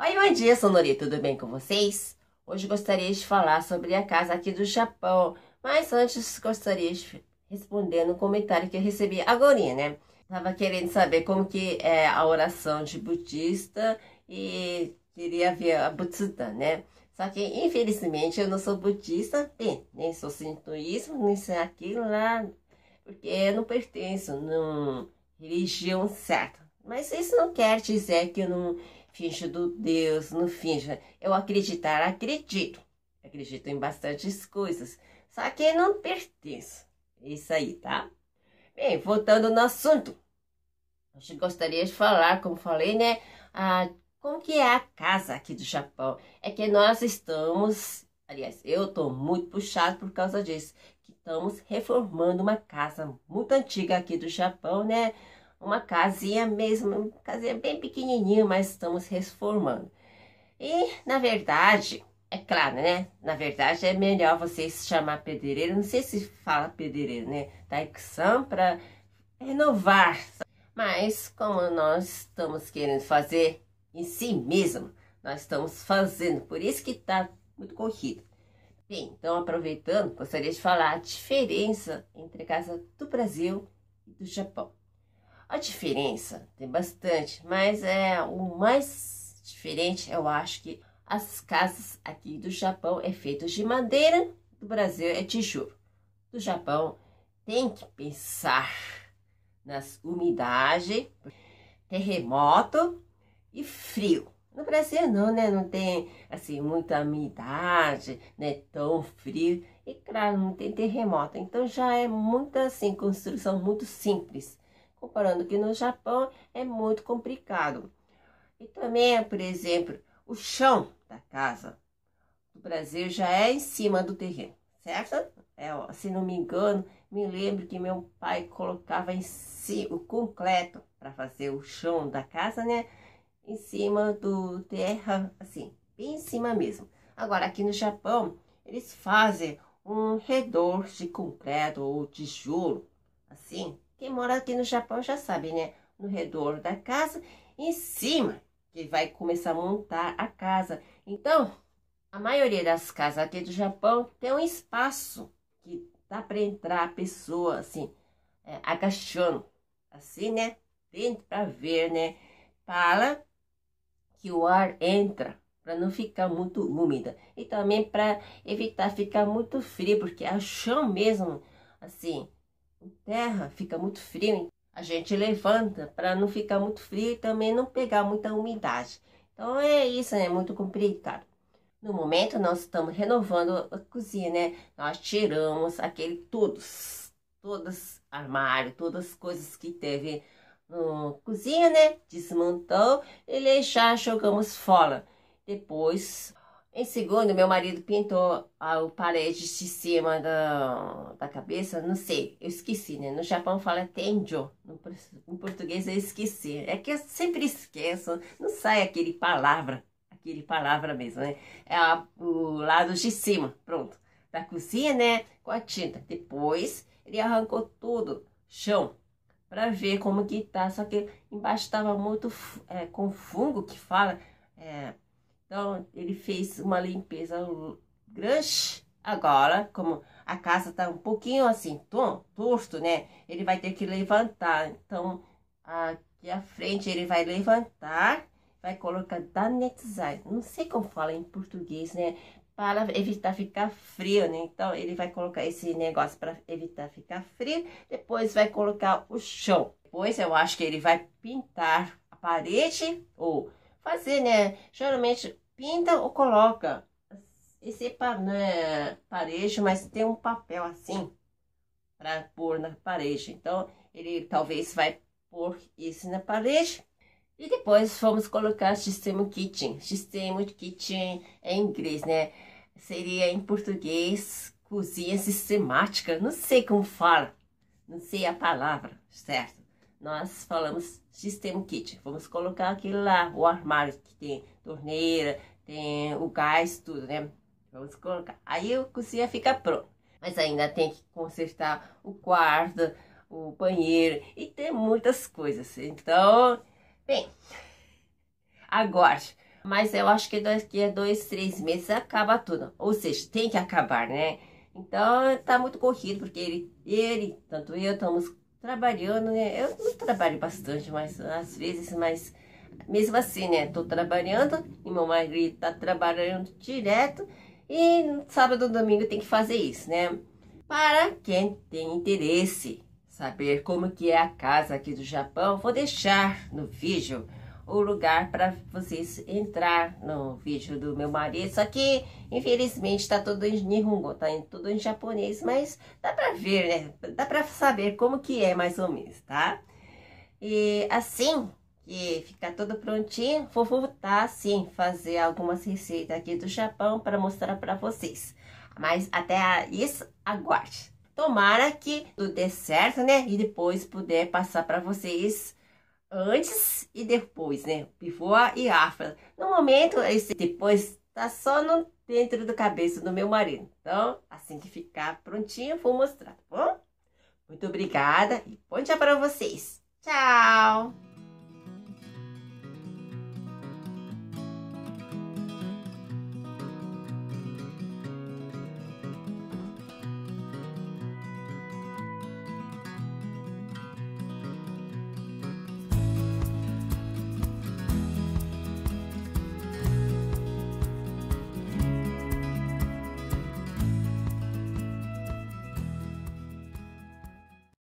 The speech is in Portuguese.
Oi, bom dia, Sonori, tudo bem com vocês? Hoje gostaria de falar sobre a casa aqui do Japão, mas antes gostaria de responder no comentário que eu recebi agora, né? Tava querendo saber como que é a oração de budista e queria ver a Butsudan, né? Só que, infelizmente, eu não sou budista, bem, nem sou sintoísmo, nem sei aquilo lá, porque eu não pertenço numa religião certa. Mas isso não quer dizer que eu não finjo do Deus, não finjo. Eu acreditar, acredito. Acredito em bastantes coisas. Só que não pertenço. Isso aí, tá? Bem, voltando no assunto. Hoje gostaria de falar, como falei, né? A, como que é a casa aqui do Japão. É que nós estamos, aliás, eu estou muito puxado por causa disso. Que estamos reformando uma casa muito antiga aqui do Japão, né? Uma casinha mesmo, uma casinha bem pequenininha, mas estamos reformando. E, na verdade, é claro, né? Na verdade, é melhor vocês chamar pedreiro. Não sei se fala pedreiro, né? Taikusan para renovar. Mas, como nós estamos querendo fazer em si mesmo, nós estamos fazendo. Por isso que está muito corrido. Bem, então, aproveitando, gostaria de falar a diferença entre a casa do Brasil e do Japão. A diferença tem bastante, mas é o mais diferente, eu acho que as casas aqui do Japão é feitas de madeira, do Brasil é tijolo. Do Japão tem que pensar nas umidade, terremoto e frio. No Brasil não, né? Não tem assim muita umidade, né? Tão frio e claro, não tem terremoto. Então já é muita assim construção muito simples. Comparando que no Japão é muito complicado. E também, por exemplo, o chão da casa do Brasil já é em cima do terreno, certo? É, se não me engano, me lembro que meu pai colocava em si, o concreto para fazer o chão da casa, né? Em cima do terra, assim, bem em cima mesmo. Agora, aqui no Japão, eles fazem um redor de concreto ou tijolo, assim, quem mora aqui no Japão já sabe, né? No redor da casa, em cima, que vai começar a montar a casa. Então, a maioria das casas aqui do Japão tem um espaço que dá para entrar a pessoa, assim, é, agachando, assim, né? Dentro para ver, né? Para que o ar entra, para não ficar muito úmida. E também para evitar ficar muito frio, porque a chão mesmo, assim, terra fica muito frio, a gente levanta para não ficar muito frio e também não pegar muita umidade. Então é isso, é né? muito complicado. No momento nós estamos renovando a cozinha, né? Nós tiramos aquele todos, todos armário, todas as coisas que teve na cozinha, né? Desmontou e já jogamos fora. Depois em segundo, meu marido pintou a, parede de cima da, da cabeça, não sei, eu esqueci, né? No Japão fala tenjo, no, em português eu esqueci. É que eu sempre esqueço, não sai aquele palavra, aquele palavra mesmo, né? É a, o lado de cima, pronto, da cozinha, né? Com a tinta. Depois, ele arrancou tudo, chão, para ver como que tá. Só que embaixo estava muito é, com fungo que fala... É, então, ele fez uma limpeza grande. Agora, como a casa está um pouquinho assim, torto, né? Ele vai ter que levantar. Então, aqui à frente ele vai levantar, vai colocar danetizar. Não sei como fala em português, né? Para evitar ficar frio, né? Então, ele vai colocar esse negócio para evitar ficar frio. Depois vai colocar o chão. Depois eu acho que ele vai pintar a parede ou fazer, né? Geralmente pinta ou coloca. Esse não é parede, mas tem um papel assim para pôr na parede. Então, ele talvez vai pôr isso na parede. E depois vamos colocar sistema kitchen. Sistema kitchen é em inglês, né? Seria em português cozinha sistemática. Não sei como fala. Não sei a palavra, certo? Nós falamos sistema kit. Vamos colocar aquele lá, o armário que tem torneira, tem o gás, tudo, né? Vamos colocar. Aí a cozinha fica pronta. Mas ainda tem que consertar o quarto, o banheiro e tem muitas coisas. Então, bem, agora Mas eu acho que daqui a dois, três meses acaba tudo. Ou seja, tem que acabar, né? Então tá muito corrido, porque ele, ele tanto eu, estamos trabalhando, né? Eu não trabalho bastante, mas às vezes, mas mesmo assim, né? Tô trabalhando e meu marido tá trabalhando direto e sábado e domingo tem que fazer isso, né? Para quem tem interesse saber como que é a casa aqui do Japão, vou deixar no vídeo o lugar para vocês entrar no vídeo do meu marido. Só que, infelizmente, está tudo em Nihongo, tá tudo em japonês, mas dá para ver, né? Dá para saber como que é mais ou menos, tá? E assim que ficar tudo prontinho, vou voltar sim fazer algumas receitas aqui do Japão para mostrar para vocês. Mas até isso, aguarde. Tomara que tudo dê certo, né? E depois puder passar para vocês antes e depois, né? Before e after. No momento, esse depois tá só no, dentro da cabeça do meu marido. Então, assim que ficar prontinho, vou mostrar, tá bom? Muito obrigada e bom dia para vocês. Tchau!